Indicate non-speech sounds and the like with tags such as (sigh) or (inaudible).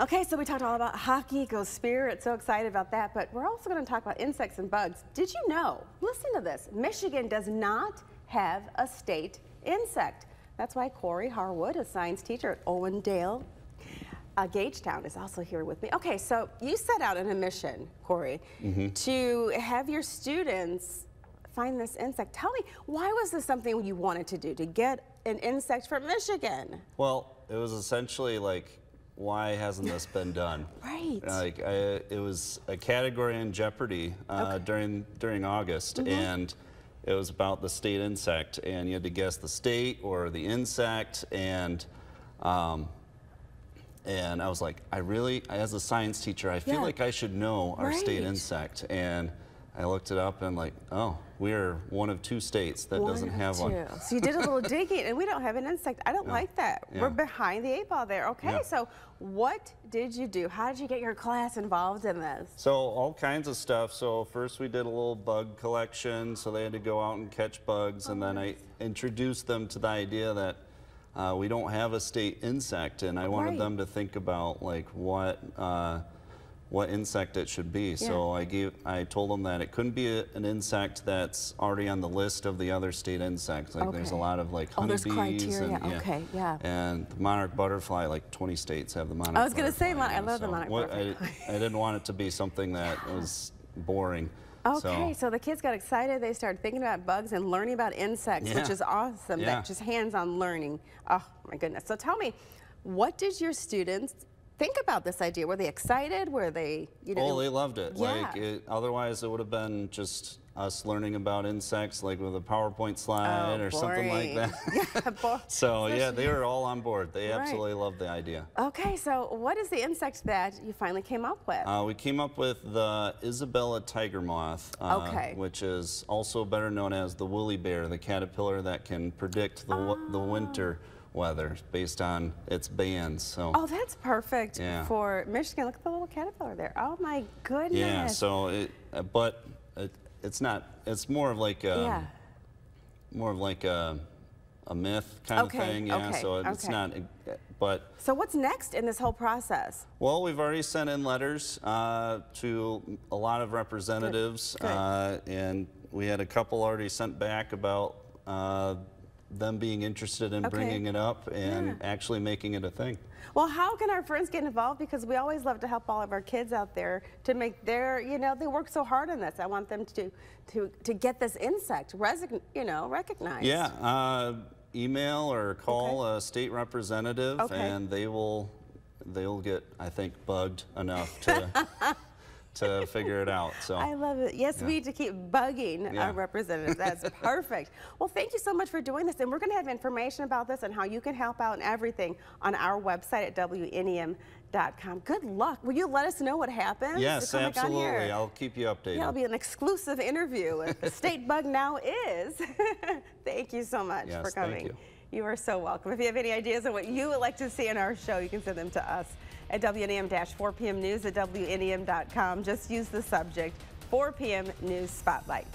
Okay, so we talked all about hockey, go spirit, so excited about that, but we're also going to talk about insects and bugs. Did you know, listen to this, Michigan does not have a state insect. That's why Corey Harwood, a science teacher at Owendale, uh, Gagetown, is also here with me. Okay, so you set out on a mission, Corey, mm -hmm. to have your students find this insect. Tell me, why was this something you wanted to do, to get an insect from Michigan? Well, it was essentially like why hasn't this been done? (laughs) right. Like I, it was a category in Jeopardy uh, okay. during during August, mm -hmm. and it was about the state insect, and you had to guess the state or the insect, and um, and I was like, I really, as a science teacher, I feel yeah. like I should know our right. state insect, and I looked it up and like, oh, we're one of two states that one doesn't have two. one. So you did a little (laughs) digging and we don't have an insect. I don't like that. Yeah. We're behind the eight ball there. Okay, yeah. so what did you do? How did you get your class involved in this? So all kinds of stuff. So first we did a little bug collection. So they had to go out and catch bugs. Oh, and then nice. I introduced them to the idea that uh, we don't have a state insect. And I wanted right. them to think about like what, uh, what insect it should be. Yeah. So I gave, I told them that it couldn't be a, an insect that's already on the list of the other state insects. Like okay. there's a lot of like honeybees. Oh, there's criteria. And, yeah. Okay, yeah. And the monarch butterfly, like 20 states have the monarch. I was going to say, I love so the monarch what, butterfly. I, (laughs) I, didn't want it to be something that (laughs) was boring. Okay, so, so, the kids got excited. They started thinking about bugs and learning about insects, yeah. which is awesome. Yeah. That just hands-on learning. Oh my goodness. So tell me, what did your students think about this idea? Were they excited? Were they, you know? Oh, they loved it. Yeah. Like, it, otherwise it would have been just us learning about insects, like with a PowerPoint slide oh, or something like that. (laughs) yeah, (laughs) so yeah, they were all on board. They right. absolutely loved the idea. Okay, so what is the insect that you finally came up with? Uh, we came up with the Isabella tiger moth, uh, okay. which is also better known as the woolly bear, the caterpillar that can predict the, oh. the winter weather based on its bands. So. Oh, that's perfect yeah. for Michigan. Look at the little caterpillar there. Oh my goodness. Yeah. So, it, uh, but it, it's not. It's more of like a, yeah. more of like a, a myth kind okay, of thing. Yeah. Okay, so it's okay. not. But. So what's next in this whole process? Well, we've already sent in letters uh, to a lot of representatives, Good. Good. Uh, and we had a couple already sent back about uh, them being interested in okay. bringing it up and yeah. actually making it a thing. Well, how can our friends get involved? Because we always love to help all of our kids out there to make their, you know, they work so hard on this. I want them to to to get this insect, you know, recognized. Yeah, uh, email or call okay. a state representative, okay. and they will they'll get, I think, bugged enough to (laughs) to figure it out. So I love it. Yes, yeah. we need to keep bugging yeah. our representatives. That's (laughs) perfect. Well, thank you so much for doing this. And we're going to have information about this and how you can help out and everything on our website at WNEM.com. Good luck. Will you let us know what happens? Yes, absolutely. I'll keep you updated. Yeah, it'll be an exclusive interview the (laughs) State Bug Now Is. (laughs) thank you so much yes, for coming. You. Are so welcome. If you have any ideas on what you would like to see in our show, you can send them to us at WNEM-4 p.m. news at WNEM.com. Just use the subject 4 p.m. news spotlight.